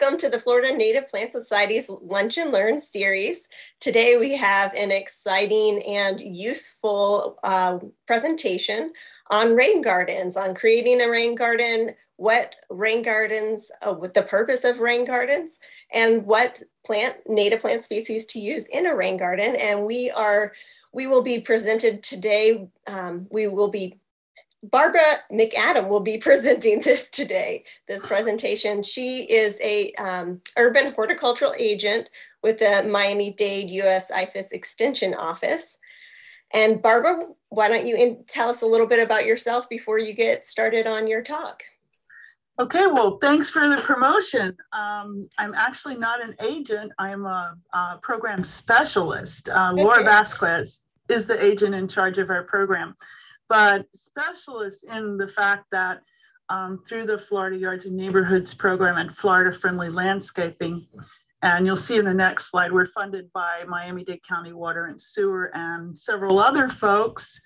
welcome to the Florida Native Plant Society's Lunch and Learn series. Today we have an exciting and useful uh, presentation on rain gardens, on creating a rain garden, what rain gardens, uh, what the purpose of rain gardens, and what plant native plant species to use in a rain garden. And we are, we will be presented today. Um, we will be Barbara McAdam will be presenting this today, this presentation. She is a um, urban horticultural agent with the Miami-Dade UF IFAS Extension Office. And Barbara, why don't you tell us a little bit about yourself before you get started on your talk? Okay, well, thanks for the promotion. Um, I'm actually not an agent, I'm a, a program specialist. Uh, Laura Vasquez is the agent in charge of our program but specialists in the fact that um, through the Florida Yards and Neighborhoods program and Florida Friendly Landscaping, and you'll see in the next slide, we're funded by Miami-Dade County Water and Sewer and several other folks.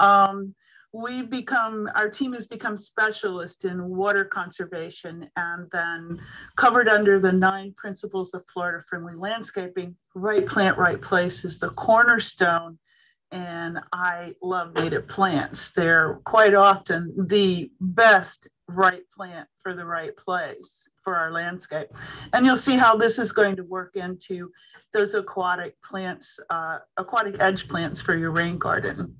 Um, we become, our team has become specialist in water conservation and then covered under the nine principles of Florida friendly landscaping, right plant, right place is the cornerstone and I love native plants. They're quite often the best right plant for the right place for our landscape. And you'll see how this is going to work into those aquatic plants, uh, aquatic edge plants for your rain garden.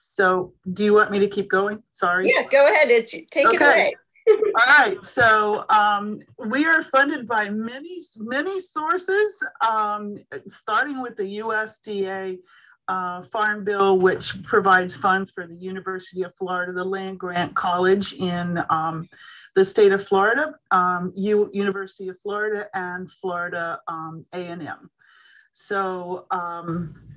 So do you want me to keep going? Sorry. Yeah, go ahead. It's, take okay. it away. All right, so um, we are funded by many, many sources, um, starting with the USDA uh, Farm Bill, which provides funds for the University of Florida, the Land Grant College in um, the state of Florida, um, U University of Florida, and Florida A&M. Um, so um,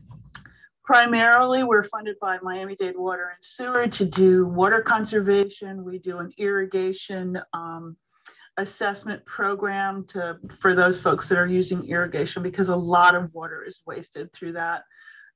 Primarily, we're funded by Miami-Dade Water and Sewer to do water conservation. We do an irrigation um, assessment program to for those folks that are using irrigation because a lot of water is wasted through that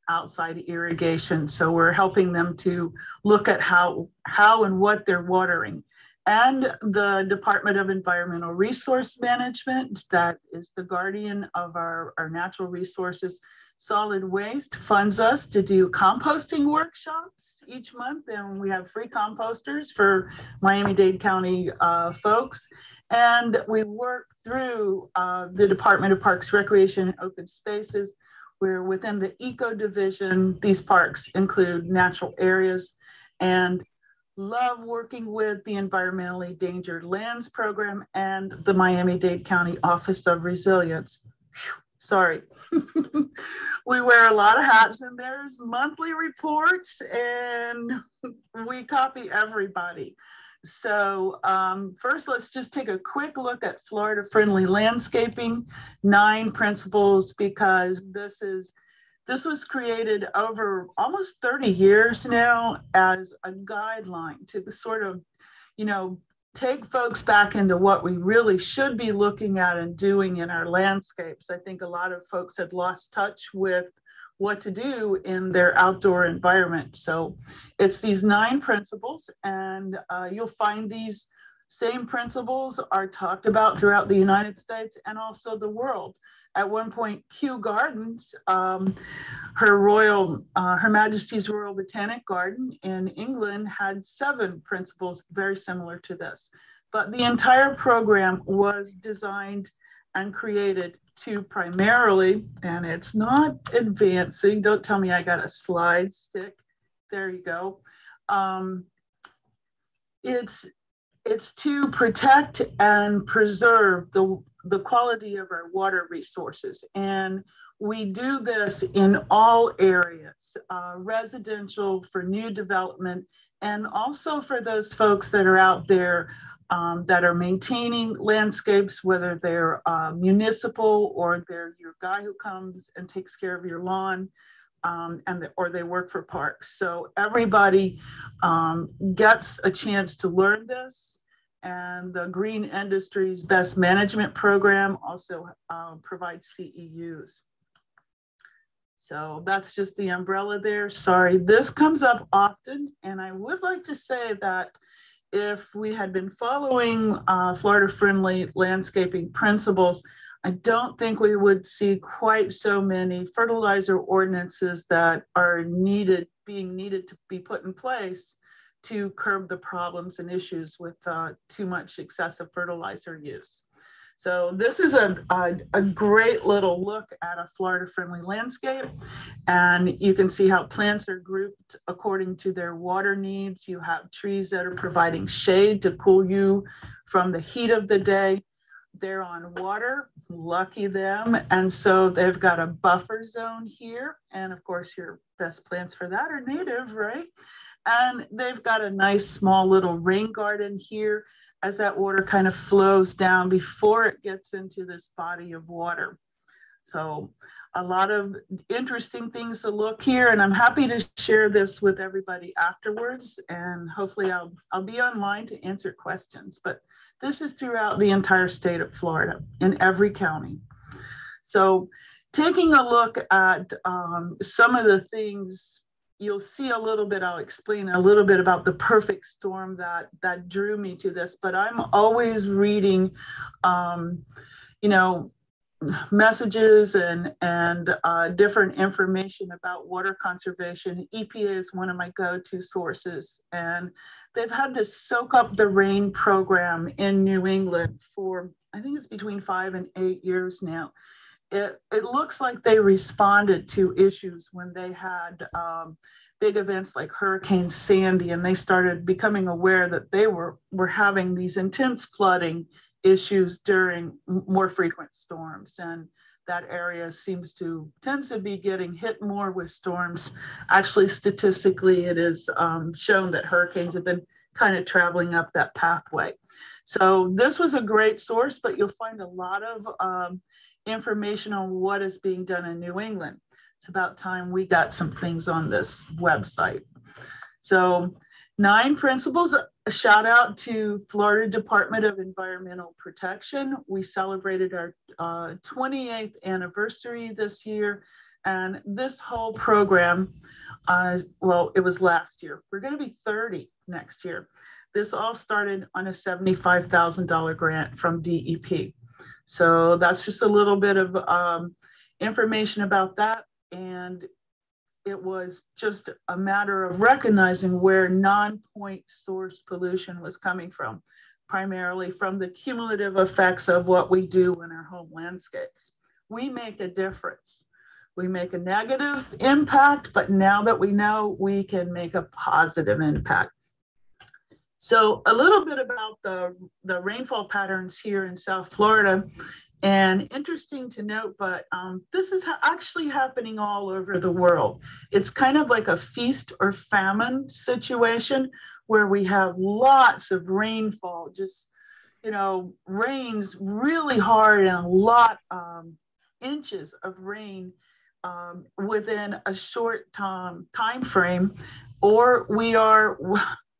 outside irrigation. So we're helping them to look at how how and what they're watering. And the Department of Environmental Resource Management, that is the guardian of our, our natural resources, Solid Waste funds us to do composting workshops each month, and we have free composters for Miami Dade County uh, folks. And we work through uh, the Department of Parks, Recreation, and Open Spaces, where within the Eco Division, these parks include natural areas and love working with the Environmentally Endangered Lands Program and the Miami Dade County Office of Resilience. Whew sorry. we wear a lot of hats and there's monthly reports and we copy everybody. So um, first, let's just take a quick look at Florida friendly landscaping, nine principles, because this is this was created over almost 30 years now as a guideline to sort of, you know, take folks back into what we really should be looking at and doing in our landscapes. I think a lot of folks had lost touch with what to do in their outdoor environment. So it's these nine principles, and uh, you'll find these same principles are talked about throughout the United States and also the world at one point, Kew Gardens, um, her royal, uh, Her Majesty's Royal Botanic Garden in England had seven principles very similar to this. But the entire program was designed and created to primarily, and it's not advancing, don't tell me I got a slide stick. There you go. Um, it's it's to protect and preserve the the quality of our water resources. And we do this in all areas, uh, residential for new development, and also for those folks that are out there um, that are maintaining landscapes, whether they're uh, municipal or they're your guy who comes and takes care of your lawn. Um, and the, or they work for parks. So everybody um, gets a chance to learn this and the Green Industries Best Management Program also um, provides CEUs. So that's just the umbrella there. Sorry, this comes up often, and I would like to say that if we had been following uh, Florida friendly landscaping principles, I don't think we would see quite so many fertilizer ordinances that are needed, being needed to be put in place to curb the problems and issues with uh, too much excessive fertilizer use. So this is a, a, a, great little look at a Florida friendly landscape. And you can see how plants are grouped according to their water needs. You have trees that are providing shade to cool you from the heat of the day. They're on water, lucky them. And so they've got a buffer zone here. And of course, your best plants for that are native, right? And they've got a nice small little rain garden here as that water kind of flows down before it gets into this body of water. So a lot of interesting things to look here and I'm happy to share this with everybody afterwards and hopefully I'll, I'll be online to answer questions. But this is throughout the entire state of Florida in every county. So taking a look at um, some of the things you'll see a little bit i'll explain a little bit about the perfect storm that that drew me to this but i'm always reading um, you know messages and and uh, different information about water conservation. Epa is one of my go-to sources and they've had this soak up the rain program in new england for i think it's between five and eight years now it, it looks like they responded to issues when they had um, big events like Hurricane Sandy, and they started becoming aware that they were, were having these intense flooding issues during more frequent storms. And that area seems to tends to be getting hit more with storms. Actually, statistically, it is um, shown that hurricanes have been kind of traveling up that pathway. So this was a great source, but you'll find a lot of um, information on what is being done in New England. It's about time we got some things on this website. So nine principles, a shout out to Florida Department of Environmental Protection. We celebrated our uh, 28th anniversary this year. And this whole program, uh, well, it was last year. We're going to be 30 next year. This all started on a $75,000 grant from DEP. So that's just a little bit of um, information about that. And it was just a matter of recognizing where non-point source pollution was coming from, primarily from the cumulative effects of what we do in our home landscapes. We make a difference. We make a negative impact, but now that we know, we can make a positive impact. So a little bit about the, the rainfall patterns here in South Florida. And interesting to note, but um, this is ha- actually happening all over the world. It's kind of like a feast or famine situation where we have lots of rainfall, just, you know, rains really hard and a lot um, inches of rain um, within a short time, time frame, or we are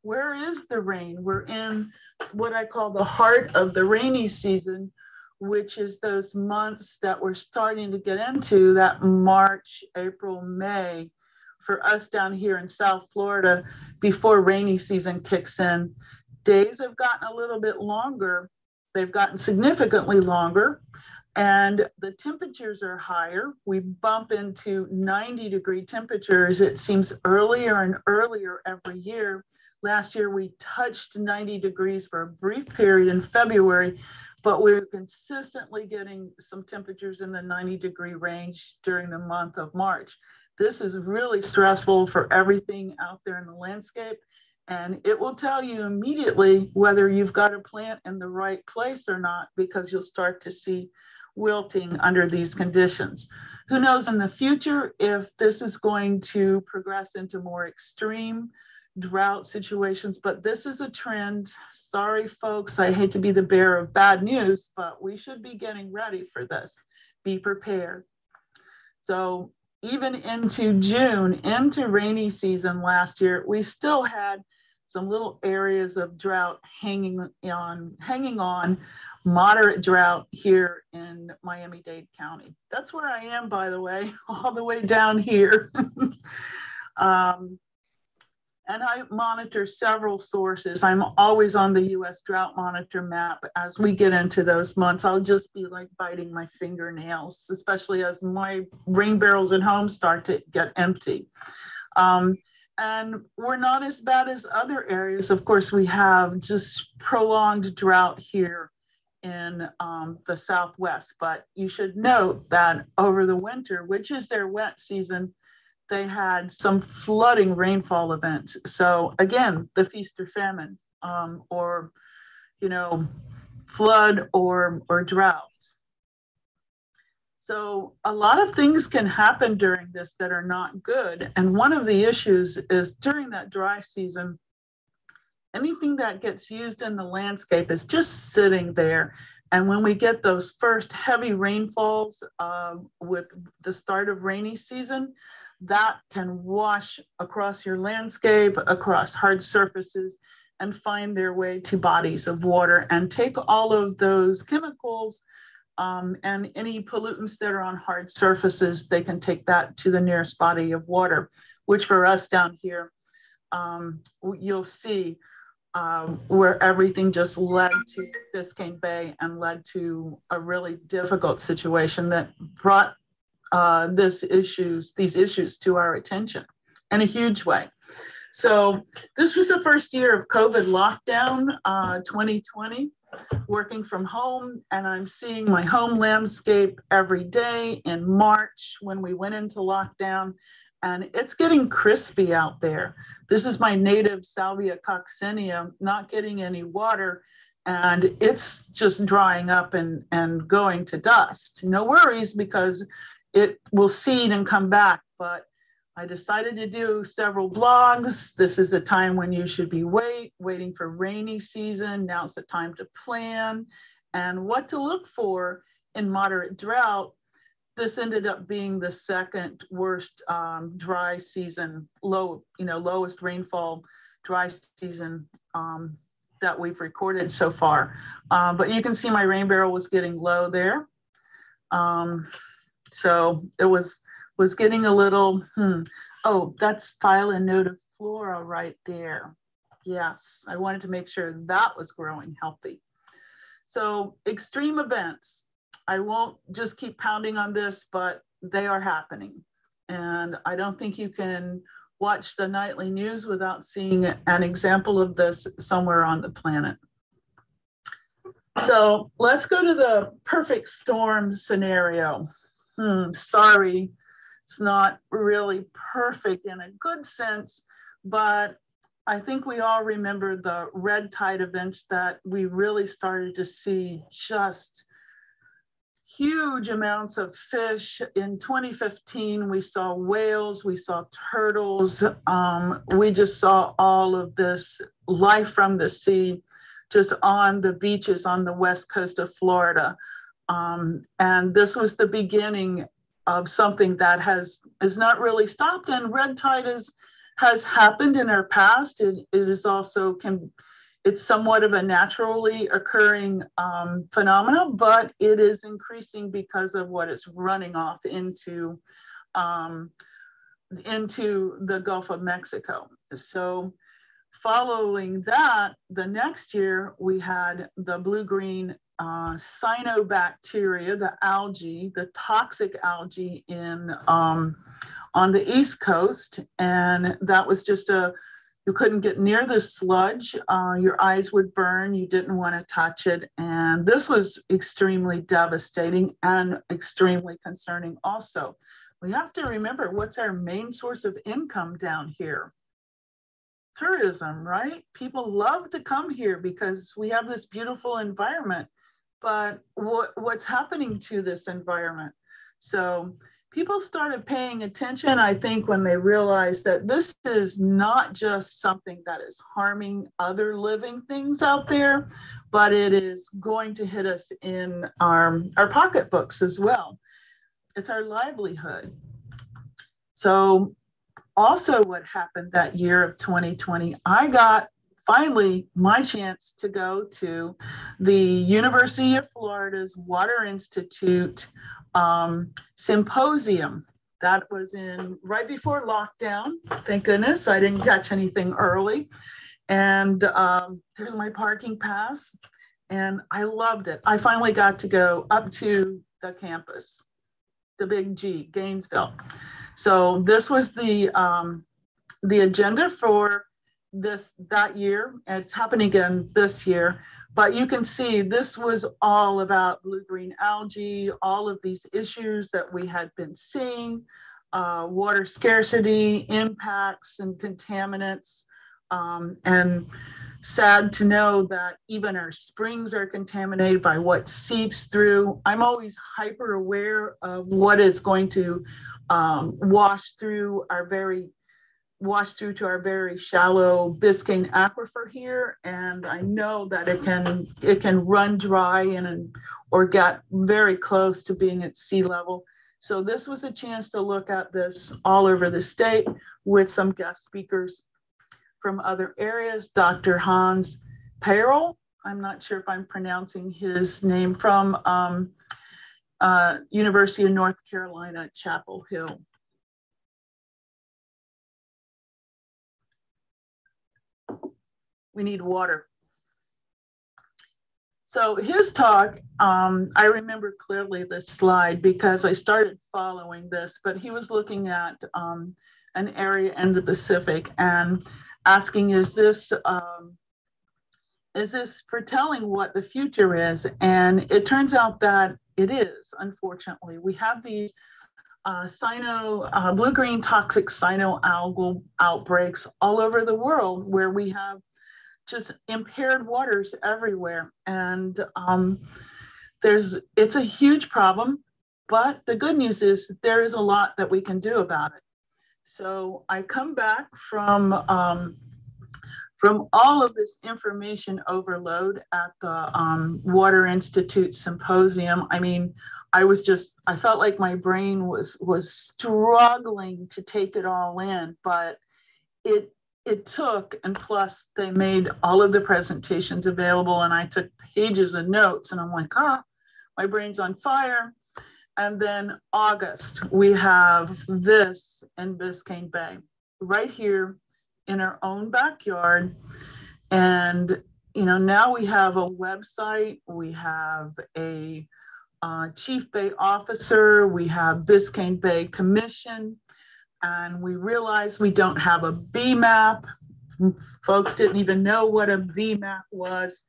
where is the rain? We're in what I call the heart of the rainy season, which is those months that we're starting to get into that March, April, May for us down here in South Florida before rainy season kicks in. Days have gotten a little bit longer. They've gotten significantly longer and the temperatures are higher. We bump into 90 degree temperatures. It seems earlier and earlier every year. Last year, we touched 90 degrees for a brief period in February, but we're consistently getting some temperatures in the 90 degree range during the month of March. This is really stressful for everything out there in the landscape. And it will tell you immediately whether you've got a plant in the right place or not, because you'll start to see wilting under these conditions. Who knows in the future if this is going to progress into more extreme drought situations, but this is a trend. Sorry, folks, I hate to be the bearer of bad news, but we should be getting ready for this. Be prepared. So, even into June, into rainy season last year, we still had some little areas of drought hanging on, hanging on, moderate drought here in Miami-Dade County. That's where I am, by the way, all the way down here. um, and I monitor several sources. I'm always on the US drought monitor map. As we get into those months, I'll just be like biting my fingernails, especially as my rain barrels at home start to get empty. Um, and we're not as bad as other areas. Of course, we have just prolonged drought here in um, the Southwest, but you should note that over the winter, which is their wet season, they had some flooding rainfall events. So again, the feast or famine, um, or you know, flood or or drought. So a lot of things can happen during this that are not good. And one of the issues is during that dry season, anything that gets used in the landscape is just sitting there. And when we get those first heavy rainfalls uh, with the start of rainy season, that can wash across your landscape, across hard surfaces, and find their way to bodies of water and take all of those chemicals um, and any pollutants that are on hard surfaces, they can take that to the nearest body of water, which for us down here, um, you'll see um, where everything just led to Biscayne Bay and led to a really difficult situation that brought uh, this issues, these issues to our attention in a huge way. So this was the first year of COVID lockdown, uh, 2020, working from home, and I'm seeing my home landscape every day in March when we went into lockdown, and it's getting crispy out there. This is my native Salvia coccinea, not getting any water, and it's just drying up and, and going to dust. No worries because it will seed and come back. But I decided to do several blogs. This is a time when you should be wait, waiting for rainy season. Now's the time to plan and what to look for in moderate drought. This ended up being the second worst um, dry season, low, you know, lowest rainfall dry season um, that we've recorded so far. Um, but you can see my rain barrel was getting low there. So it was was getting a little, hmm, oh, that's file and note of flora right there. Yes, I wanted to make sure that was growing healthy. So extreme events, I won't just keep pounding on this, but they are happening. And I don't think you can watch the nightly news without seeing an example of this somewhere on the planet. So let's go to the perfect storm scenario hmm, sorry, it's not really perfect in a good sense, but I think we all remember the red tide events that we really started to see just huge amounts of fish. In 2015, we saw whales, we saw turtles, um, we just saw all of this life from the sea just on the beaches on the west coast of Florida. Um, and this was the beginning of something that has is not really stopped. And red tide is, has happened in our past. It, it is also can it's somewhat of a naturally occurring um, phenomena, but it is increasing because of what it's running off into um, into the Gulf of Mexico. So following that, the next year we had the blue-green uh, cyanobacteria, the algae, the toxic algae in um, on the East Coast, and that was just a you couldn't get near the sludge. Uh, your eyes would burn. You didn't want to touch it, and this was extremely devastating and extremely concerning. Also, we have to remember what's our main source of income down here tourism, right? People love to come here because we have this beautiful environment but what, what's happening to this environment? So people started paying attention, I think, when they realized that this is not just something that is harming other living things out there, but it is going to hit us in our, our pocketbooks as well. It's our livelihood. So, also, what happened that year of 2020, I got finally my chance to go to the University of Florida's Water Institute um, symposium. That was in right before lockdown. Thank goodness I didn't catch anything early. And um, my parking pass. And I loved it. I finally got to go up to the campus, the big G, Gainesville. So this was the um, the agenda for this that year, and it's happening again this year. But you can see this was all about blue-green algae, all of these issues that we had been seeing, uh, water scarcity, impacts and contaminants, um, and sad to know that even our springs are contaminated by what seeps through. I'm always hyper aware of what is going to um, wash through our very wash through to our very shallow Biscayne aquifer here, and I know that it can it can run dry and or get very close to being at sea level. So this was a chance to look at this all over the state with some guest speakers from other areas. Dr. Hans Paerl, I'm not sure if I'm pronouncing his name from um, uh, University of North Carolina, Chapel Hill. We need water. So his talk, um, I remember clearly this slide because I started following this, but he was looking at um, an area in the Pacific and asking, is this um, is this foretelling what the future is? And it turns out that it is, unfortunately. We have these uh, uh, blue-green toxic cyanoalgal outbreaks all over the world where we have just impaired waters everywhere. And um, there's, it's a huge problem, but the good news is there is a lot that we can do about it. So I come back from um, from all of this information overload at the um, Water Institute symposium. I mean, I was just I felt like my brain was was struggling to take it all in, but it it took and plus they made all of the presentations available and I took pages of notes and I'm like, ah, my brain's on fire. And then August, we have this in Biscayne Bay, right here in our own backyard. And, you know, now we have a website, we have a uh, chief bay officer, we have Biscayne Bay Commission, and we realized we don't have a BMAP. Folks didn't even know what a BMAP was.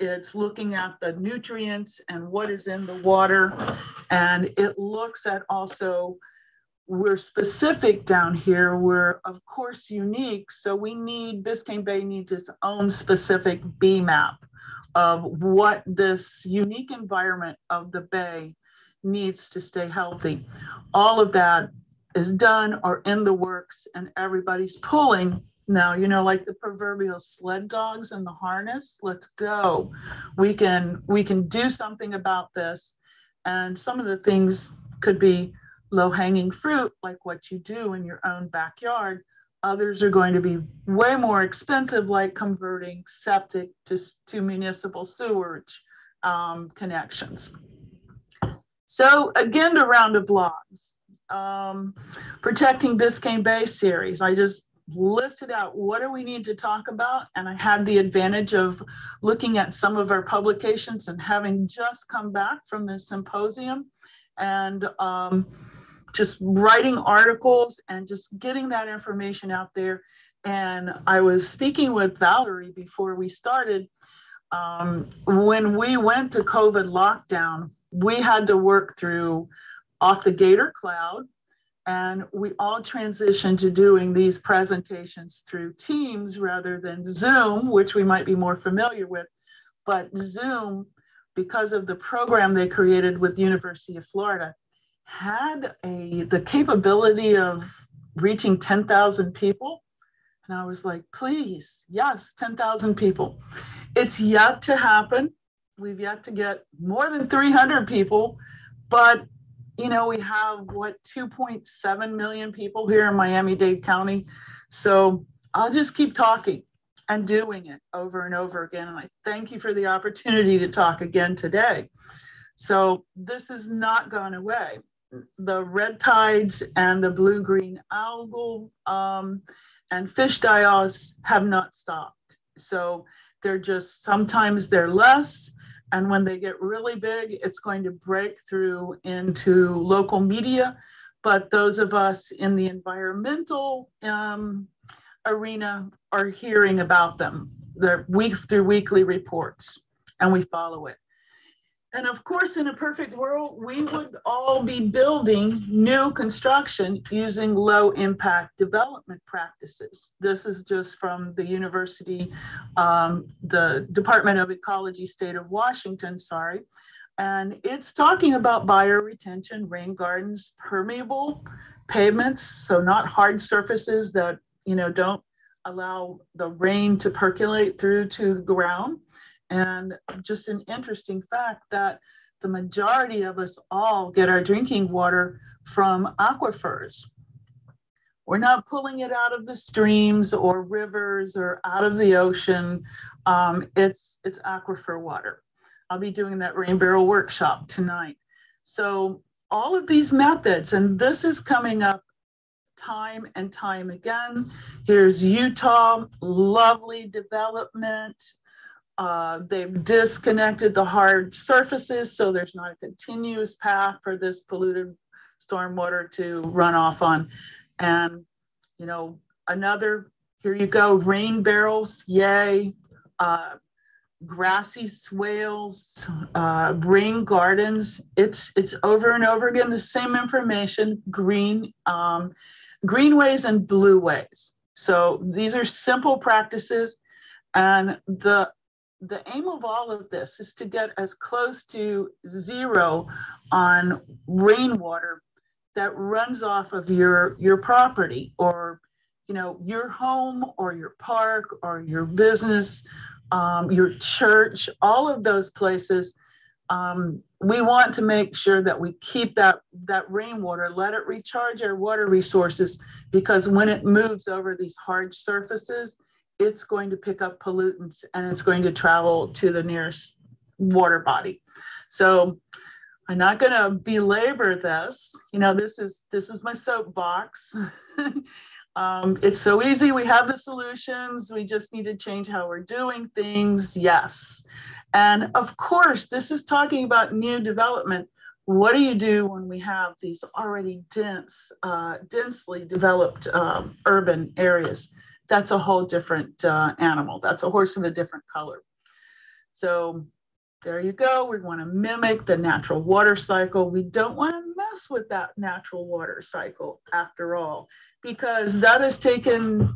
It's looking at the nutrients and what is in the water, and it looks at also we're specific down here. We're, of course, unique. So we need, Biscayne Bay needs its own specific BMAP of what this unique environment of the bay needs to stay healthy. All of that is done or in the works, and everybody's pulling now you know like the proverbial sled dogs in the harness let's go we can we can do something about this and some of the things could be low hanging fruit, like what you do in your own backyard. Others are going to be way more expensive, like converting septic to, to municipal sewage um, connections. So again, a round of blogs. Um, Protecting Biscayne Bay series. I just listed out what do we need to talk about and i had the advantage of looking at some of our publications and having just come back from this symposium and um, just writing articles and just getting that information out there. And I was speaking with Valerie before we started. Um, when we went to COVID lockdown, we had to work through off the Gator Cloud, and we all transitioned to doing these presentations through Teams rather than Zoom, which we might be more familiar with. But Zoom, because of the program they created with University of Florida, had a the capability of reaching 10,000 people. And I was like, please, yes, 10,000 people. It's yet to happen. We've yet to get more than 300 people, but you know, we have what 2.7 million people here in Miami Dade County. So I'll just keep talking and doing it over and over again. And I thank you for the opportunity to talk again today. So this has not gone away. the red tides and the blue green algal um, and fish die-offs have not stopped. So they're just sometimes they're less, and when they get really big, it's going to break through into local media. But those of us in the environmental um, arena are hearing about them. They're week through weekly reports, and we follow it. And of course, in a perfect world, we would all be building new construction using low impact development practices. This is just from the university, um, the Department of Ecology, State of Washington, sorry. And it's talking about bioretention, rain gardens, permeable pavements, so not hard surfaces that, you know, don't allow the rain to percolate through to the ground and just an interesting fact that the majority of us all get our drinking water from aquifers. We're not pulling it out of the streams or rivers or out of the ocean. Um, it's, it's aquifer water. I'll be doing that rain barrel workshop tonight. So all of these methods, and this is coming up time and time again. Here's Utah, lovely development. Uh, they've disconnected the hard surfaces, so there's not a continuous path for this polluted stormwater to run off on. And, you know, another, here you go, rain barrels, yay. Uh, grassy swales, uh, rain gardens. It's it's over and over again the same information: green, um, greenways and blueways. So these are simple practices, and the the aim of all of this is to get as close to zero on rainwater that runs off of your your property or you know your home or your park or your business um, your church all of those places. Um, we want to make sure that we keep that that rainwater let it recharge our water resources because when it moves over these hard surfaces it's going to pick up pollutants and it's going to travel to the nearest water body. So I'm not going to belabor this. You know, this is this is my soapbox. um, it's so easy. We have the solutions. We just need to change how we're doing things. Yes, and of course, this is talking about new development. What do you do when we have these already dense, uh, densely developed um, urban areas? That's a whole different uh, animal. That's a horse of a different color. So there you go. We want to mimic the natural water cycle. We don't want to mess with that natural water cycle after all, because that has taken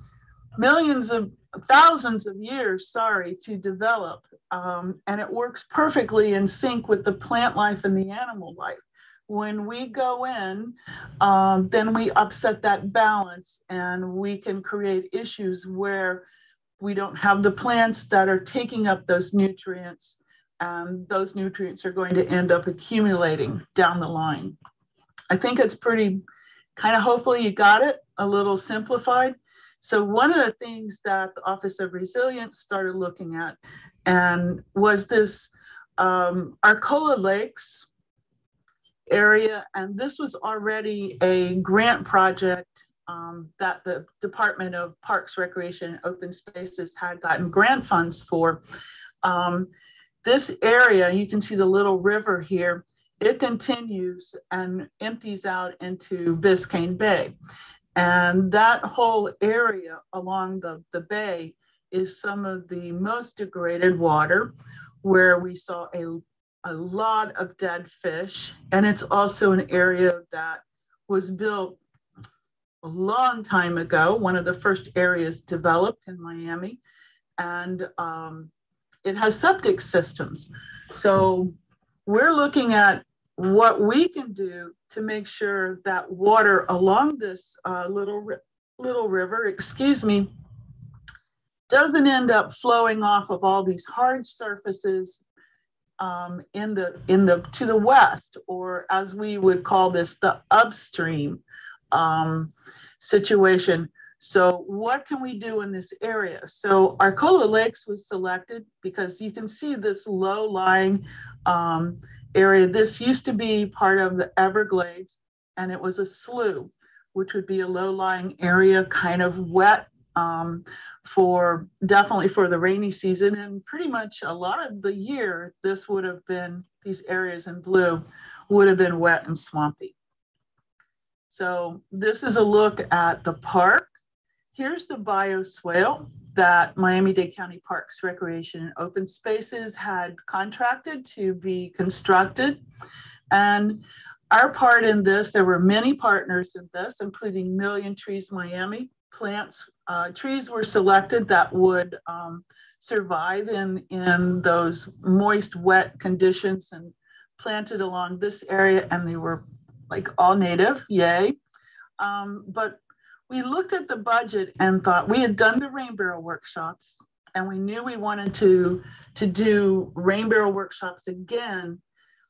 millions of thousands of years, sorry, to develop. Um, and it works perfectly in sync with the plant life and the animal life when we go in, um, then we upset that balance and we can create issues where we don't have the plants that are taking up those nutrients. And those nutrients are going to end up accumulating down the line. I think it's pretty kind of hopefully you got it a little simplified. So one of the things that the Office of Resilience started looking at and was this um, Arcola Lakes area. And this was already a grant project um, that the Department of Parks, Recreation, and Open Spaces had gotten grant funds for. Um, this area, you can see the little river here, it continues and empties out into Biscayne Bay. And that whole area along the, the bay is some of the most degraded water where we saw a a lot of dead fish. And it's also an area that was built a long time ago, one of the first areas developed in Miami. And um, it has septic systems. So we're looking at what we can do to make sure that water along this uh, little, little river, excuse me, doesn't end up flowing off of all these hard surfaces um, in the in the to the west, or as we would call this, the upstream um, situation. So what can we do in this area? So Arcola Lakes was selected because you can see this low-lying um, area. This used to be part of the Everglades. and it was a slough, which would be a low-lying area, kind of wet um, for definitely for the rainy season, and pretty much a lot of the year, this would have been these areas in blue would have been wet and swampy. So this is a look at the park. Here's the bioswale that Miami-Dade County Parks, Recreation, and Open Spaces had contracted to be constructed. And our part in this, there were many partners in this, including Million Trees Miami. Plants, uh, trees were selected that would um, survive in, in those moist, wet conditions and planted along this area. And they were like all native, yay. Um, but we looked at the budget and thought we had done the rain barrel workshops and we knew we wanted to, to do rain barrel workshops again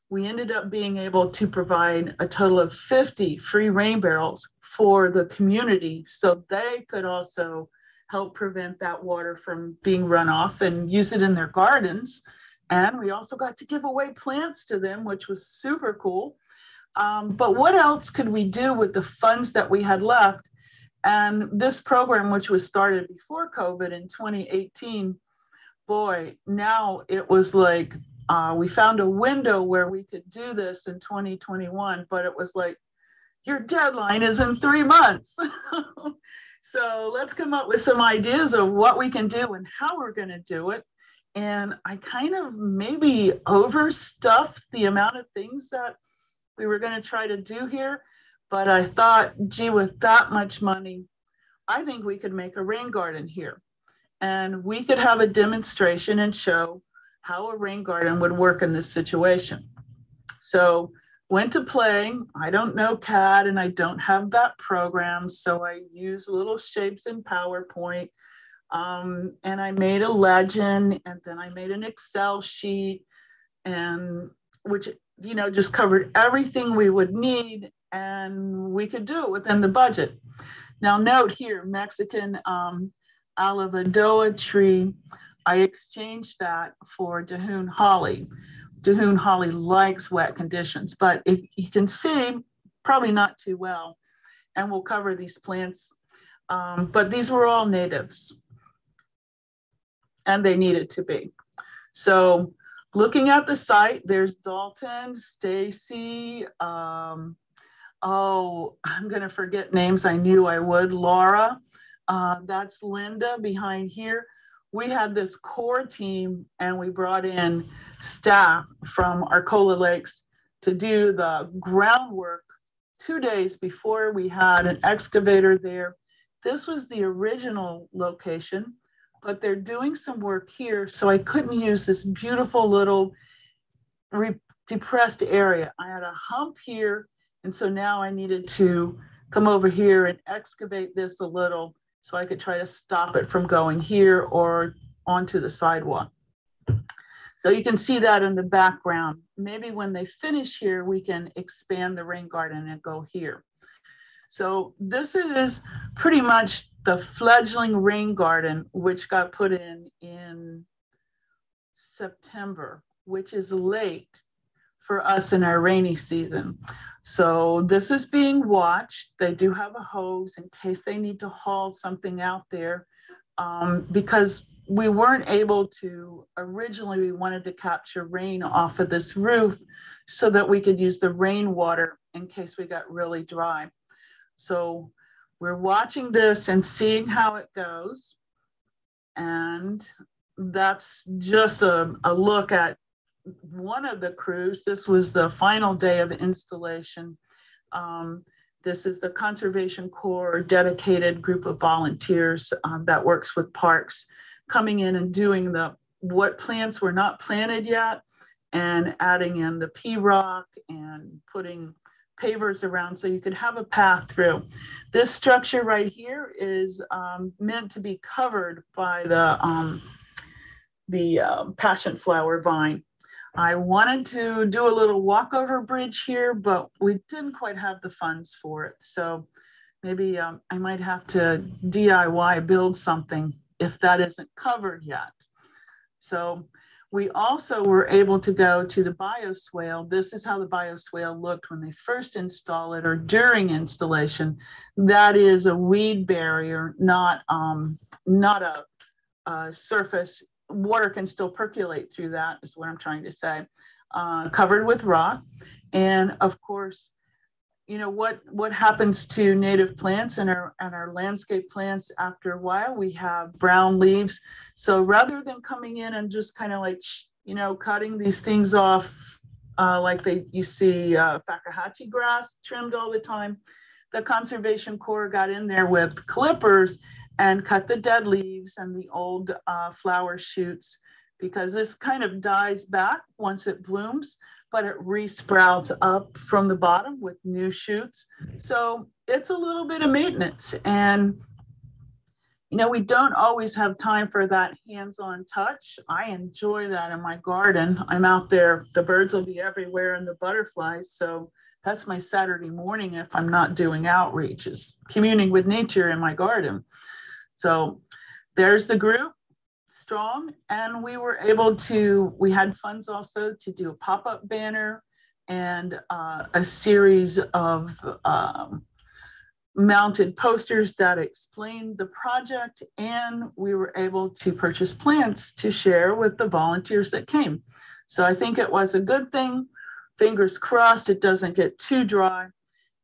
we ended up being able to provide a total of 50 free rain barrels for the community so they could also help prevent that water from being run off and use it in their gardens. And we also got to give away plants to them, which was super cool. Um, but what else could we do with the funds that we had left? And this program, which was started before COVID in 2018, boy, now it was like uh, we found a window where we could do this in 2021, but it was like, your deadline is in three months. so let's come up with some ideas of what we can do and how we're going to do it. And I kind of maybe overstuffed the amount of things that we were going to try to do here. But I thought, gee, with that much money, I think we could make a rain garden here. And we could have a demonstration and show how a rain garden would work in this situation. So went to play. I don't know CAD and I don't have that program. So I use little shapes in PowerPoint. Um, and I made a legend and then I made an Excel sheet and which, you know, just covered everything we would need and we could do it within the budget. Now note here, Mexican um, Alvaradoa tree I exchanged that for Dahoon holly. Dahoon holly likes wet conditions, but if you can see, probably not too well. And we'll cover these plants. Um, but these were all natives and they needed to be. So looking at the site, there's Dalton, Stacy, um, oh, I'm going to forget names. I knew I would. Laura, uh, that's Linda behind here we had this core team and we brought in staff from Arcola Lakes to do the groundwork two days before we had an excavator there. This was the original location, but they're doing some work here. So I couldn't use this beautiful little depressed area. I had a hump here. And so now I needed to come over here and excavate this a little so I could try to stop it from going here or onto the sidewalk. So you can see that in the background. Maybe when they finish here, we can expand the rain garden and go here. So this is pretty much the fledgling rain garden, which got put in in September, which is late for us in our rainy season. So this is being watched. They do have a hose in case they need to haul something out there um, because we weren't able to, originally we wanted to capture rain off of this roof so that we could use the rainwater in case we got really dry. So we're watching this and seeing how it goes. And that's just a, a look at one of the crews, this was the final day of installation. Um, this is the Conservation Corps dedicated group of volunteers um, that works with parks coming in and doing the what plants were not planted yet and adding in the P-rock and putting pavers around so you could have a path through. This structure right here is um, meant to be covered by the, um, the uh, passion flower vine. I wanted to do a little walkover bridge here, but we didn't quite have the funds for it. So maybe um, I might have to DIY build something if that isn't covered yet. So We also were able to go to the bioswale. This is how the bioswale looked when they first installed it or during installation. That is a weed barrier, not, um, not a, a surface. Water can still percolate through that, is what I'm trying to say. Uh, covered with rock. And of course, you know what what happens to native plants and our and our landscape plants after a while we have brown leaves so rather than coming in and just kind of like you know cutting these things off uh, like they you see uh, Fakahatchee grass trimmed all the time the conservation corps got in there with clippers and cut the dead leaves and the old uh, flower shoots because this kind of dies back once it blooms but it resprouts up from the bottom with new shoots. So it's a little bit of maintenance. And, you know, we don't always have time for that hands on touch. I enjoy that in my garden. I'm out there, the birds will be everywhere and the butterflies. So that's my Saturday morning if I'm not doing outreach, is communing with nature in my garden. So there's the group strong and we were able to we had funds also to do a pop-up banner and uh, a series of um, mounted posters that explained the project and we were able to purchase plants to share with the volunteers that came. So i think it was a good thing. Fingers crossed it doesn't get too dry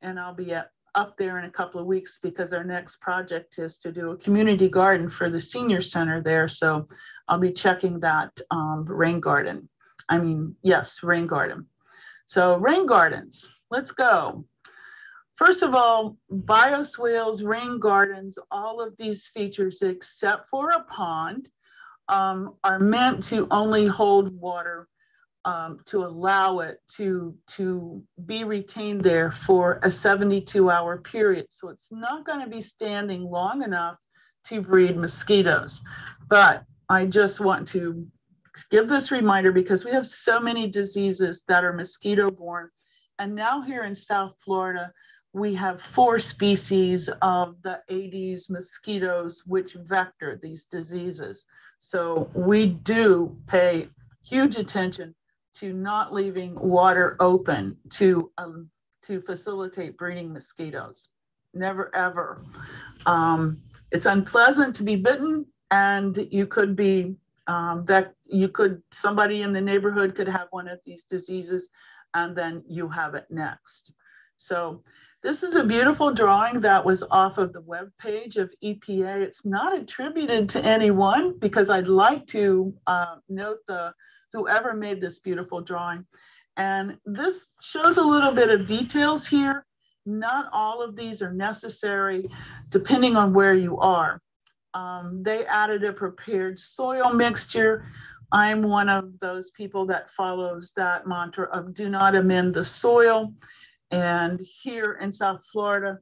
and i'll be at up there in a couple of weeks because our next project is to do a community garden for the senior center there. So I'll be checking that um, rain garden. I mean, yes, rain garden. So rain gardens, let's go. First of all, bioswales, rain gardens, all of these features except for a pond um, are meant to only hold water um, to allow it to, to be retained there for a 72 hour period. So it's not going to be standing long enough to breed mosquitoes. But I just want to give this reminder because we have so many diseases that are mosquito borne. And now here in South Florida, we have four species of the Aedes mosquitoes which vector these diseases. So we do pay huge attention to not leaving water open to, um, to facilitate breeding mosquitoes. Never ever. Um, it's unpleasant to be bitten and you could be um, that you could somebody in the neighborhood could have one of these diseases and then you have it next. So this is a beautiful drawing that was off of the web page of EPA. It's not attributed to anyone because I'd like to uh, note the whoever made this beautiful drawing. And this shows a little bit of details here. Not all of these are necessary depending on where you are. Um, they added a prepared soil mixture. I'm one of those people that follows that mantra of do not amend the soil. And here in South Florida,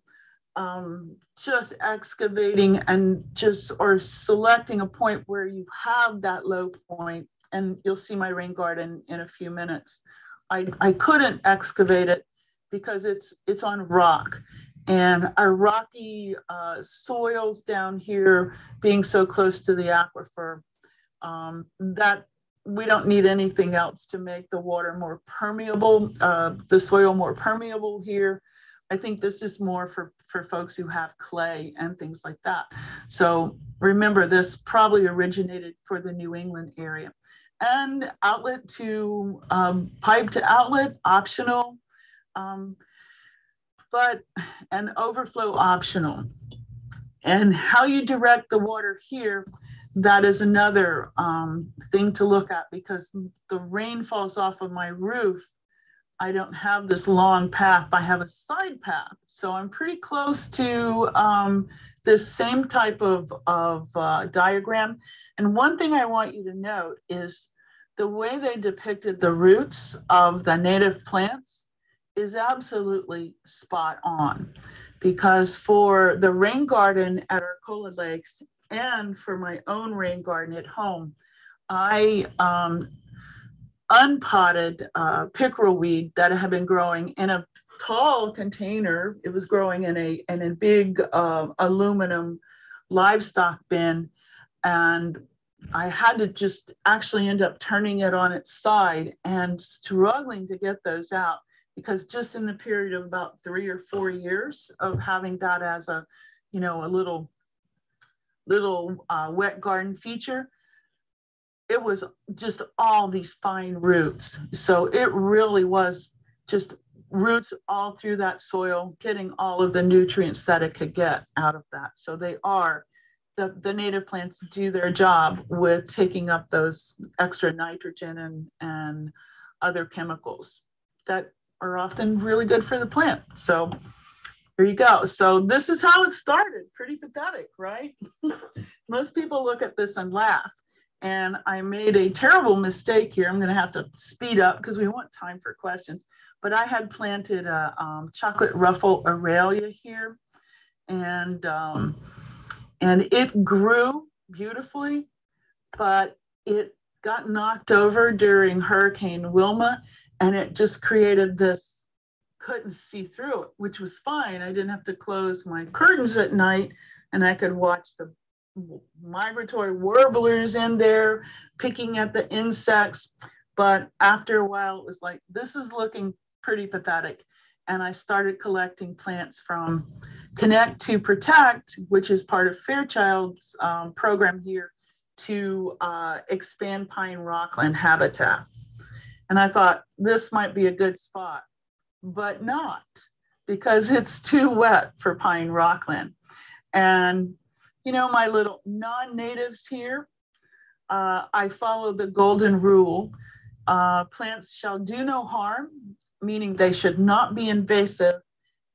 um, just excavating and just or selecting a point where you have that low point and you'll see my rain garden in a few minutes. I, I couldn't excavate it because it's it's on rock. And our rocky uh, soils down here being so close to the aquifer um, that we don't need anything else to make the water more permeable uh, the soil more permeable here. I think this is more for for folks who have clay and things like that. So remember this probably originated for the new england area and outlet to um, pipe to outlet, optional, um, but an overflow optional. And how you direct the water here, that is another um, thing to look at because the rain falls off of my roof. I don't have this long path, I have a side path. So I'm pretty close to um, this same type of, of uh, diagram. And one thing I want you to note is the way they depicted the roots of the native plants is absolutely spot on. Because for the rain garden at Arcola Lakes and for my own rain garden at home, I um, unpotted uh, pickerel weed that had been growing in a tall container. It was growing in a in a big uh, aluminum livestock bin, and I had to just actually end up turning it on its side and struggling to get those out because just in the period of about three or four years of having that as a, you know, a little, little uh, wet garden feature, it was just all these fine roots. So it really was just roots all through that soil, getting all of the nutrients that it could get out of that. So they are the, the native plants do their job with taking up those extra nitrogen and, and other chemicals that are often really good for the plant. So here you go. So this is how it started. Pretty pathetic, right? Most people look at this and laugh. And I made a terrible mistake here. I'm going to have to speed up because we want time for questions. But I had planted a um, chocolate ruffle aralia here. And um, and it grew beautifully, but it got knocked over during Hurricane Wilma, and it just created this couldn't see through it, which was fine. I didn't have to close my curtains at night, and I could watch the migratory warblers in there picking at the insects. But after a while, it was like, this is looking pretty pathetic. And I started collecting plants from Connect to Protect, which is part of Fairchild's um, program here to uh, expand pine rockland habitat. And I thought this might be a good spot, but not because it's too wet for pine rockland. And, you know, my little non natives here, uh, I follow the golden rule uh, plants shall do no harm, meaning they should not be invasive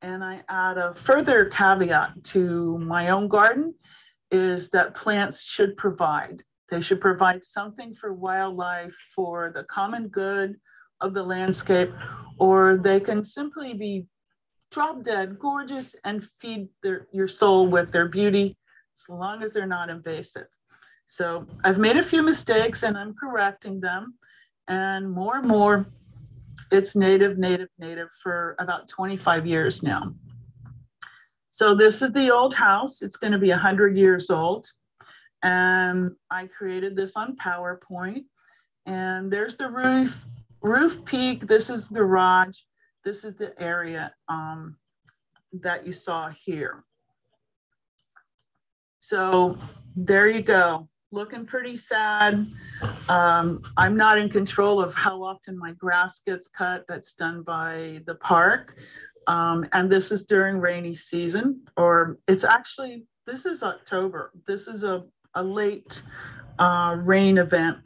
and I add a further caveat to my own garden is that plants should provide. They should provide something for wildlife for the common good of the landscape, or they can simply be drop dead, gorgeous, and feed their, your soul with their beauty as long as they're not invasive. So I've made a few mistakes and I'm correcting them. And more and more, it's native, native, native for about 25 years now. So this is the old house. It's going to be 100 years old. And I created this on PowerPoint. And there's the roof, roof peak. This is garage. This is the area um, that you saw here. So there you go looking pretty sad. Um, I'm not in control of how often my grass gets cut. That's done by the park. Um, and this is during rainy season, or it's actually, this is October. This is a, a late uh, rain event.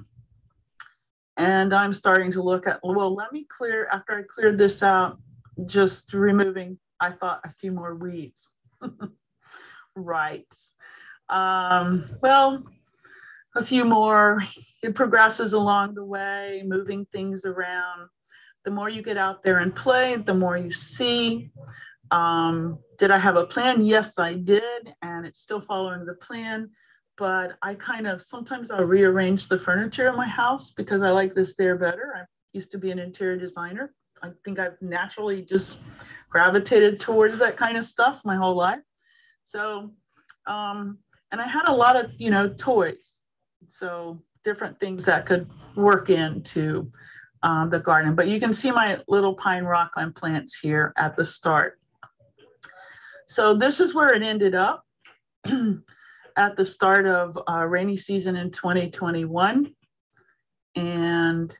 And I'm starting to look at, well, let me clear, after I cleared this out, just removing, I thought, a few more weeds. right. Um, well, a few more. It progresses along the way, moving things around. The more you get out there and play, the more you see. Um, did I have a plan? Yes, I did. And it's still following the plan. But I kind of sometimes I'll rearrange the furniture in my house because I like this there better. I used to be an interior designer. I think I've naturally just gravitated towards that kind of stuff my whole life. So, um, and I had a lot of, you know, toys so different things that could work into um, the garden. But you can see my little pine rockland plants here at the start. So this is where it ended up at the start of uh, rainy season in 2021. And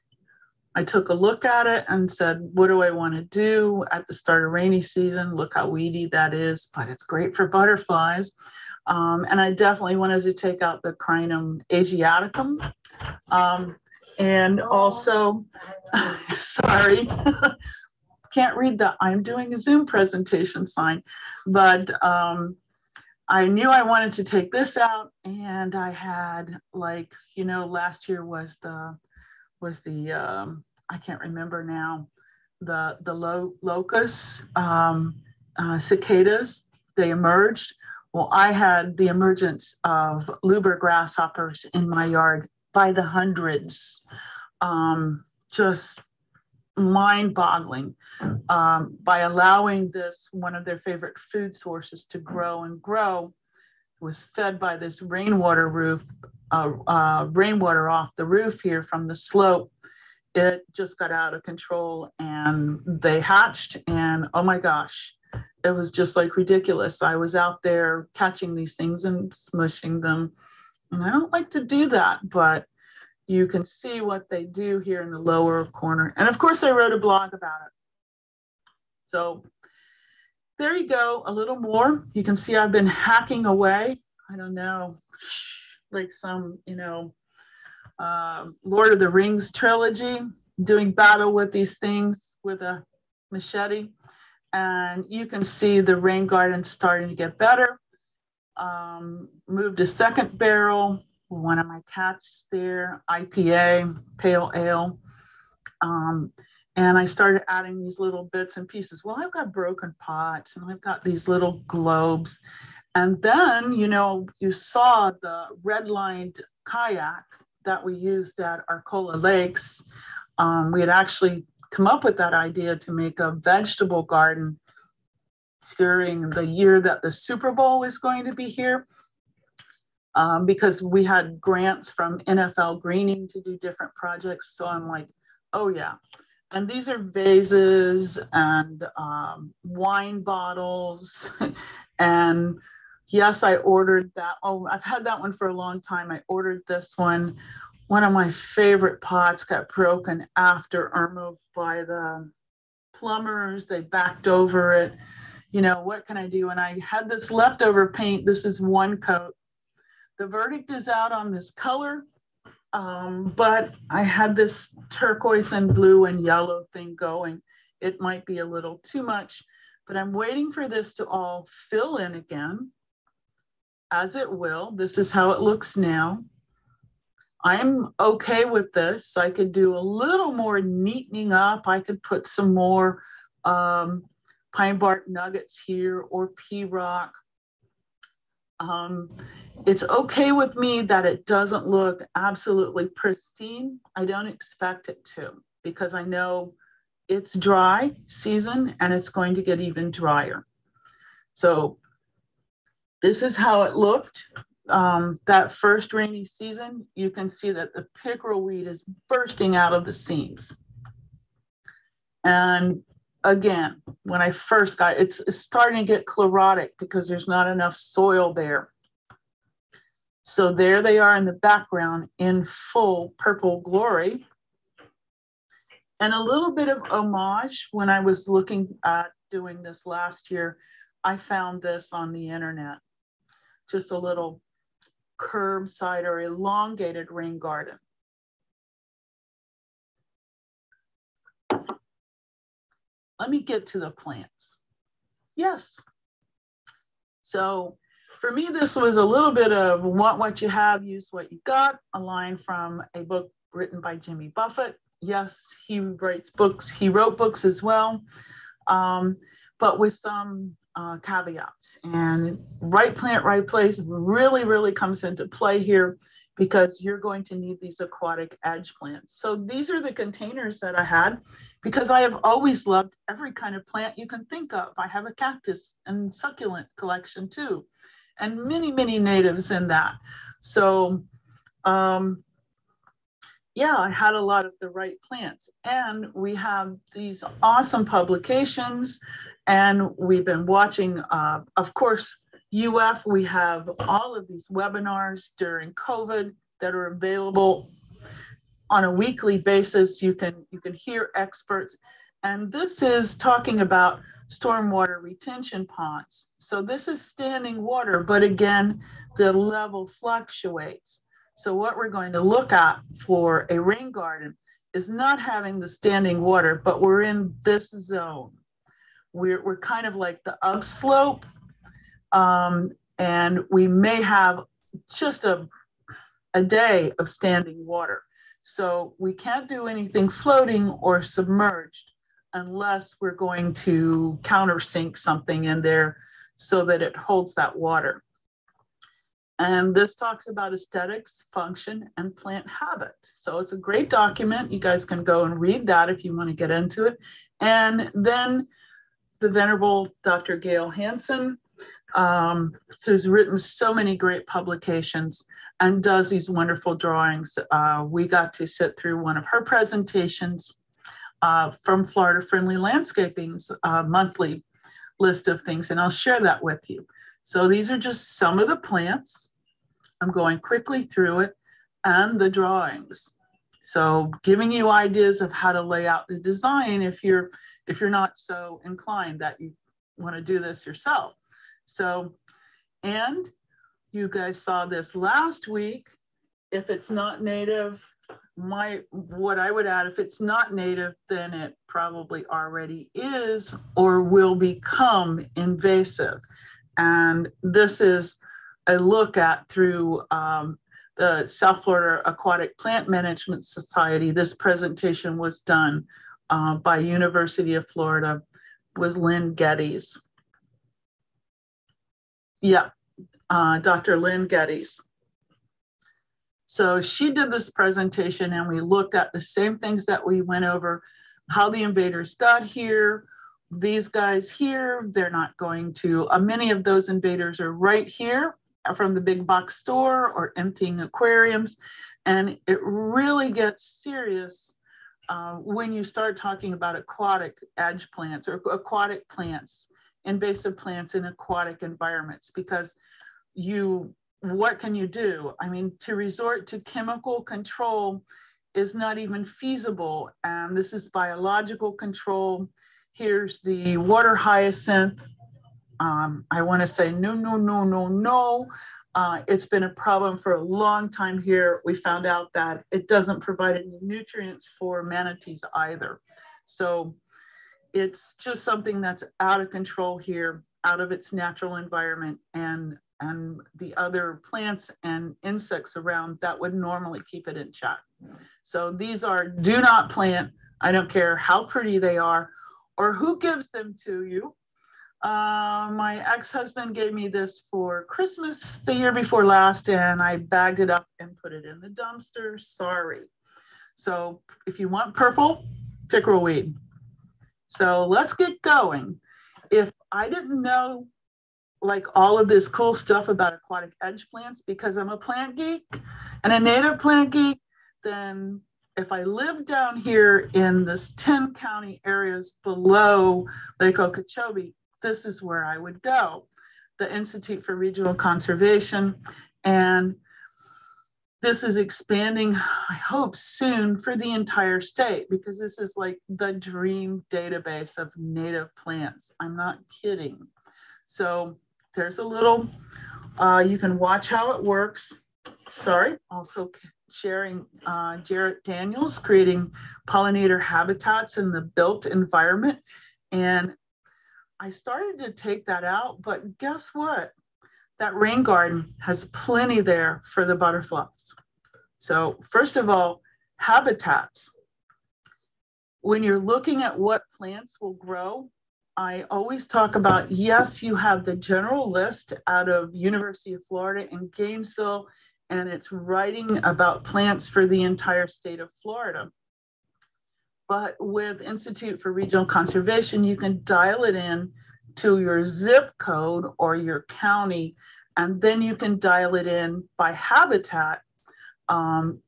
I took a look at it and said, what do I want to do at the start of rainy season? Look how weedy that is, but it's great for butterflies. Um, and I definitely wanted to take out the Crinum asiaticum. Um, and also, sorry, can't read the I'm doing a Zoom presentation sign, but um, I knew I wanted to take this out and I had like, you know, last year was the, was the, um, I can't remember now, the, the low locusts, um, uh, cicadas, they emerged. Well, I had the emergence of lubber grasshoppers in my yard by the hundreds, um, just mind boggling um, by allowing this, one of their favorite food sources, to grow and grow. was fed by this rainwater roof, uh, uh, rainwater off the roof here from the slope. It just got out of control and they hatched. And oh my gosh, it was just like ridiculous. I was out there catching these things and smushing them. And I don't like to do that, but you can see what they do here in the lower corner. And of course, I wrote a blog about it. So there you go, a little more. You can see I've been hacking away. I don't know, like some, you know, uh, Lord of the Rings trilogy, doing battle with these things with a machete. And you can see the rain garden starting to get better. Um, moved a second barrel, one of my cats there, IPA, pale ale. Um, and I started adding these little bits and pieces. Well, I've got broken pots and I've got these little globes. And then, you know, you saw the red lined kayak that we used at Arcola Lakes. Um, we had actually come up with that idea to make a vegetable garden during the year that the Super Bowl was going to be here. Um, because we had grants from NFL Greening to do different projects. So I'm like, oh yeah, and these are vases and um, wine bottles. and yes, I ordered that. Oh, I've had that one for a long time. I ordered this one. One of my favorite pots got broken after Irma by the plumbers. They backed over it. You know, what can I do? And I had this leftover paint. This is one coat. The verdict is out on this color. Um, but I had this turquoise and blue and yellow thing going. It might be a little too much, but I'm waiting for this to all fill in again, as it will. This is how it looks now. I'm okay with this. I could do a little more neatening up. I could put some more um, pine bark nuggets here or pea rock. Um, it's okay with me that it doesn't look absolutely pristine. I don't expect it to because I know it's dry season and it's going to get even drier. So this is how it looked. Um, that first rainy season, you can see that the pickerel weed is bursting out of the seams. And again, when I first got it's, it's starting to get chlorotic because there's not enough soil there. So there they are in the background in full purple glory. And a little bit of homage when I was looking at doing this last year, I found this on the internet. Just a little curbside or elongated rain garden. Let me get to the plants. Yes. So for me, this was a little bit of want what you have, use what you got, a line from a book written by Jimmy Buffett. Yes, he writes books, he wrote books as well, um, but with some uh, caveats. And right plant, right place really, really comes into play here because you're going to need these aquatic edge plants. So these are the containers that I had because I have always loved every kind of plant you can think of. I have a cactus and succulent collection too and many, many natives in that. So, um, yeah, I had a lot of the right plants. And we have these awesome publications, and we've been watching, uh, of course, UF, we have all of these webinars during COVID that are available on a weekly basis. You can, you can hear experts. And this is talking about stormwater retention ponds. So this is standing water, but again, the level fluctuates. So what we're going to look at for a rain garden is not having the standing water, but we're in this zone. We're, we're kind of like the upslope, um, and we may have just a, a day of standing water. So we can't do anything floating or submerged unless we're going to countersink something in there so that it holds that water. And this talks about aesthetics, function, and plant habit. So it's a great document. You guys can go and read that if you want to get into it. And then the Venerable Dr. Gail Hansen um, who's written so many great publications and does these wonderful drawings. Uh, we got to sit through one of her presentations uh, from Florida Friendly Landscaping's uh, monthly list of things, and I'll share that with you. So these are just some of the plants. I'm going quickly through it and the drawings. So giving you ideas of how to lay out the design if you're if you're not so inclined that you want to do this yourself. So, and you guys saw this last week. If it's not native, my what I would add, if it's not native, then it probably already is or will become invasive. And this is a look at through um, the South Florida Aquatic Plant Management Society. This presentation was done uh, by University of Florida, was Lyn Gettys. Yeah, uh, Dr. Lyn Gettys. So she did this presentation and we looked at the same things that we went over, how the invaders got here, these guys here, they're not going to, uh, many of those invaders are right here from the big box store or emptying aquariums. And it really gets serious uh, when you start talking about aquatic edge plants or aquatic plants invasive plants in aquatic environments because you what can you do? I mean to resort to chemical control is not even feasible and this is biological control. Here's the water hyacinth. Um, i want to say no no no no no uh, it's been a problem for a long time here. We found out that it doesn't provide any nutrients for manatees either. So it's just something that's out of control here, out of its natural environment, and and the other plants and insects around that would normally keep it in check. So these are do not plant. I don't care how pretty they are or who gives them to you. Uh, my ex-husband gave me this for Christmas the year before last, and I bagged it up and put it in the dumpster. Sorry. So if you want purple, pickerel weed. So let's get going. If I didn't know like all of this cool stuff about aquatic edge plants because I'm a plant geek and a native plant geek, then if I lived down here in this 10 county areas below Lake Okeechobee, this is where I would go. The Institute for Regional Conservation. And this is expanding, I hope, soon for the entire state because this is like the dream database of native plants. I'm not kidding. So there's a little, uh, you can watch how it works. Sorry, also sharing uh, Jaret Daniels creating pollinator habitats in the built environment. And I started to take that out, but guess what? that rain garden has plenty there for the butterflies. So first of all, habitats. When you're looking at what plants will grow, I always talk about, yes, you have the general list out of University of Florida in Gainesville, and it's writing about plants for the entire state of Florida. But with Institute for Regional Conservation, you can dial it in to your zip code or your county, and then you can dial it in by habitat um,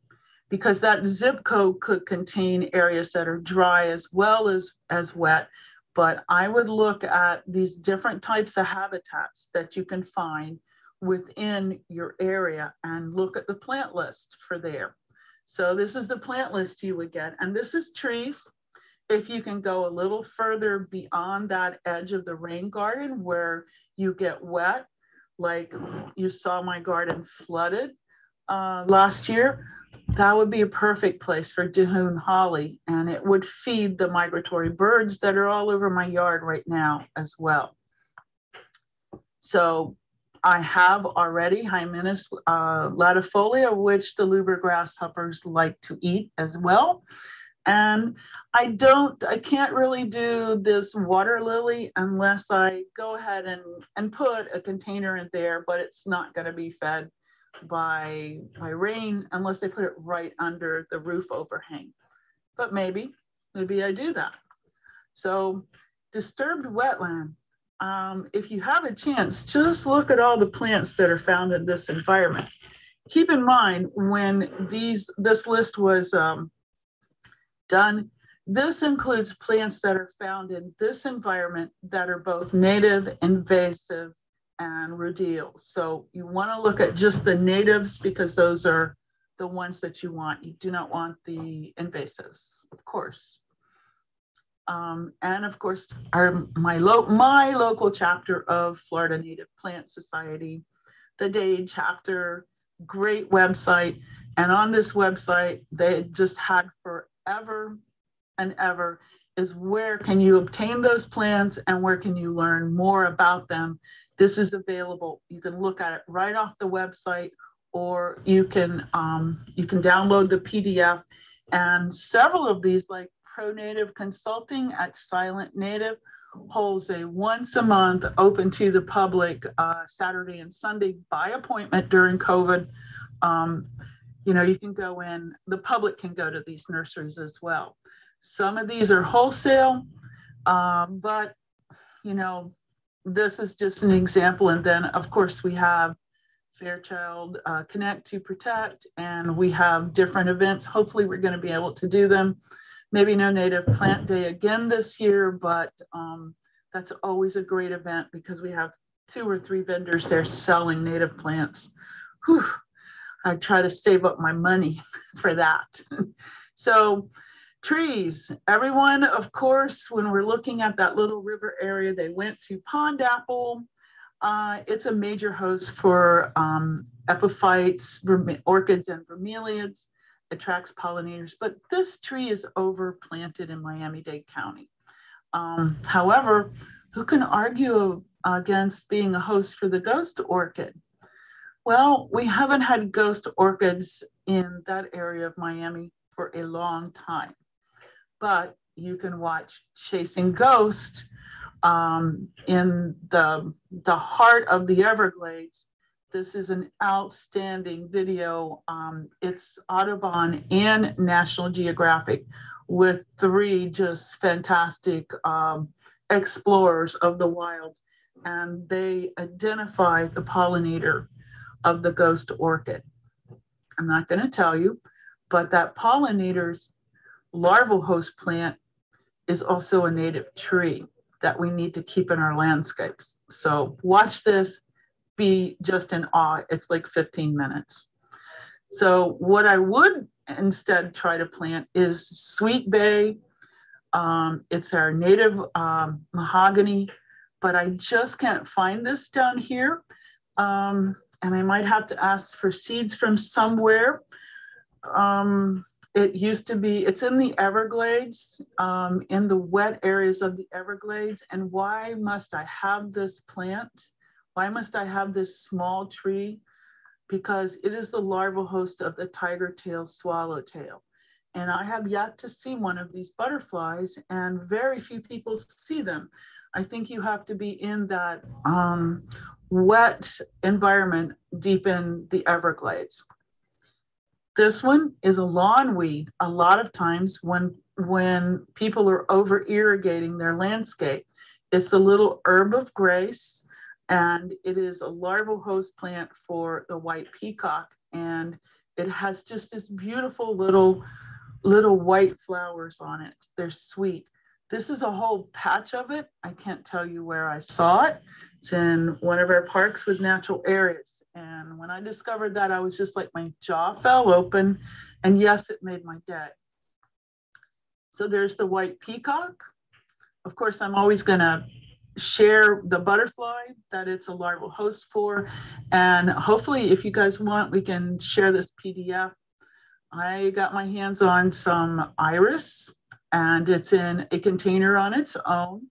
because that zip code could contain areas that are dry as well as, as wet. But I would look at these different types of habitats that you can find within your area and look at the plant list for there. So this is the plant list you would get. And this is trees if you can go a little further beyond that edge of the rain garden where you get wet, like you saw my garden flooded uh, last year, that would be a perfect place for Dahoon holly and it would feed the migratory birds that are all over my yard right now as well. So I have already Hymenus uh, latifolia, which the lubber grasshoppers like to eat as well. And I don't, I can't really do this water lily unless I go ahead and, and put a container in there, but it's not going to be fed by, by rain unless I put it right under the roof overhang. But maybe, maybe I do that. So disturbed wetland. Um, if you have a chance, just look at all the plants that are found in this environment. Keep in mind when these this list was um, done, this includes plants that are found in this environment that are both native, invasive, and radial. So you want to look at just the natives because those are the ones that you want. You do not want the invasives, of course. Um, and of course, our my, lo- my local chapter of Florida Native Plant Society, the Dade chapter, great website. And on this website, they just had forever and ever is where can you obtain those plants and where can you learn more about them. This is available. You can look at it right off the website or you can um, you can download the PDF. And several of these, like Pro Native Consulting at Silent Native, holds a once a month open to the public uh, Saturday and Sunday by appointment during COVID. Um, you know, you can go in, the public can go to these nurseries as well. Some of these are wholesale, um, but you know, this is just an example. And then, of course, we have Fairchild uh, Connect to Protect, and we have different events. Hopefully, we're going to be able to do them. Maybe no Native Plant Day again this year, but um, that's always a great event because we have two or three vendors there selling native plants. Whew, I try to save up my money for that. so Trees. Everyone, of course, when we're looking at that little river area, they went to pond apple. Uh, it's a major host for um, epiphytes, orchids, and bromeliads. Attracts pollinators, but this tree is overplanted in Miami-Dade County. Um, however, who can argue against being a host for the ghost orchid? Well, we haven't had ghost orchids in that area of Miami for a long time but you can watch Chasing Ghost um, in the, the heart of the Everglades. This is an outstanding video. Um, it's Audubon and National Geographic with three just fantastic um, explorers of the wild. And they identify the pollinator of the ghost orchid. I'm not going to tell you, but that pollinator's larval host plant is also a native tree that we need to keep in our landscapes. So watch this, be just in awe. It's like 15 minutes. So what I would instead try to plant is sweet bay. Um, it's our native um, mahogany, but I just can't find this down here. Um, and I might have to ask for seeds from somewhere. Um, it used to be, it's in the Everglades, um, in the wet areas of the Everglades. And why must I have this plant? Why must I have this small tree? Because it is the larval host of the tiger tail swallowtail. And I have yet to see one of these butterflies, and very few people see them. I think you have to be in that um, wet environment deep in the Everglades. This one is a lawn weed. A lot of times when when people are over irrigating their landscape, it's a little herb of grace and it is a larval host plant for the white peacock and it has just this beautiful little little white flowers on it. They're sweet. This is a whole patch of it. I can't tell you where I saw it. It's in one of our parks with natural areas. And when I discovered that, I was just like, my jaw fell open. And yes, it made my day. So there's the white peacock. Of course, I'm always going to share the butterfly that it's a larval host for. And hopefully, if you guys want, we can share this PDF. I got my hands on some iris, and it's in a container on its own.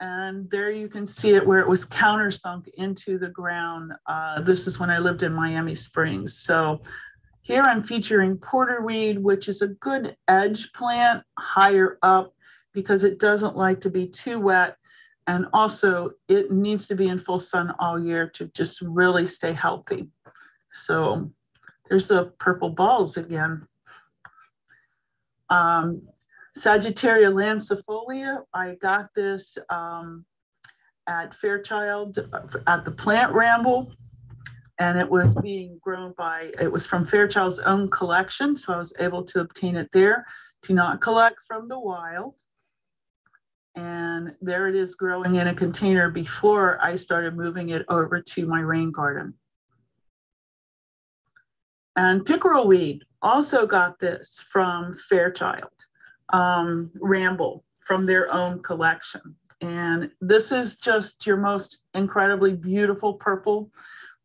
And there you can see it where it was countersunk into the ground. Uh, this is when I lived in Miami Springs. So here I'm featuring porterweed, which is a good edge plant higher up because it doesn't like to be too wet. And also it needs to be in full sun all year to just really stay healthy. So there's the purple balls again. Um, Sagittaria lancifolia, I got this um, at Fairchild at the plant ramble and it was being grown by, it was from Fairchild's own collection. So I was able to obtain it there to not collect from the wild. And there it is growing in a container before I started moving it over to my rain garden. And pickerel weed also got this from Fairchild, um, Ramble, from their own collection. And this is just your most incredibly beautiful purple.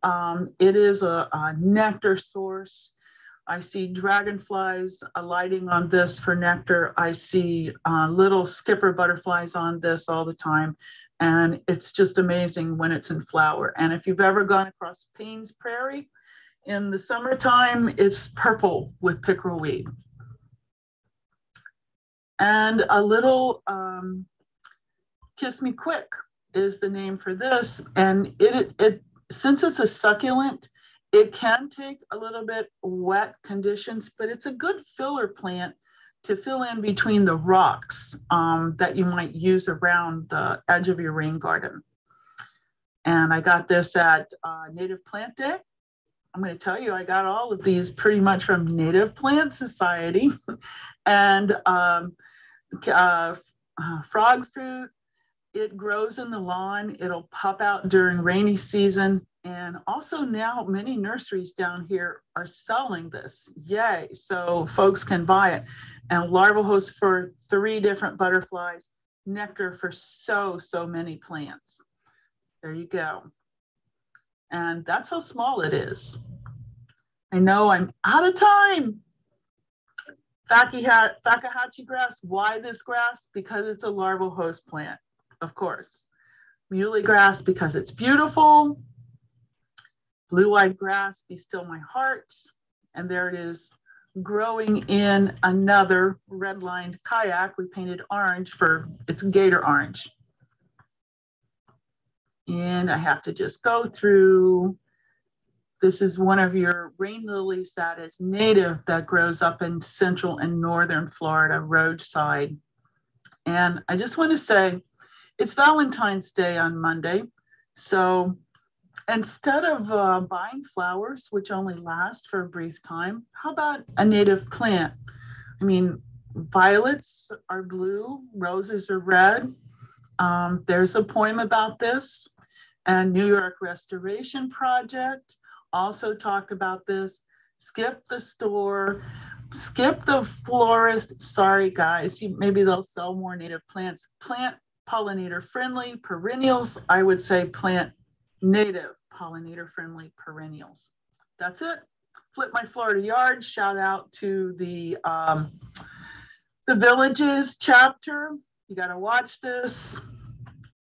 Um, it is a, a, nectar source. I see dragonflies alighting on this for nectar. I see uh, little skipper butterflies on this all the time. And it's just amazing when it's in flower. And if you've ever gone across Paynes Prairie in the summertime, it's purple with pickerel weed. And a little um, Kiss Me Quick is the name for this. And it, it since it's a succulent, it can take a little bit wet conditions, but it's a good filler plant to fill in between the rocks um, that you might use around the edge of your rain garden. And I got this at uh, Native Plant Day. I'm going to tell you, I got all of these pretty much from Native Plant Society. and um, uh, uh, frog fruit, it grows in the lawn. It'll pop out during rainy season. And also now many nurseries down here are selling this. Yay. So folks can buy it. And larval host for three different butterflies, nectar for so, so many plants. There you go. And that's how small it is. I know I'm out of time. Fakahatchee grass, why this grass? Because it's a larval host plant of course. Muhly grass because it's beautiful. Blue-eyed grass, be still my heart. And there it is growing in another red-lined kayak. We painted orange for its gator orange. And I have to just go through. This is one of your rain lilies that is native that grows up in central and northern Florida roadside. And I just want to say, it's Valentine's Day on Monday. So instead of uh, buying flowers, which only last for a brief time, how about a native plant? I mean, violets are blue, roses are red. Um, there's a poem about this. And New York Restoration Project also talked about this. Skip the store, skip the florist. Sorry, guys, maybe they'll sell more native plants. Plant pollinator friendly perennials, I would say plant native pollinator friendly perennials. That's it. Flip My Florida Yard. Shout out to the um, the Villages chapter. You got to watch this.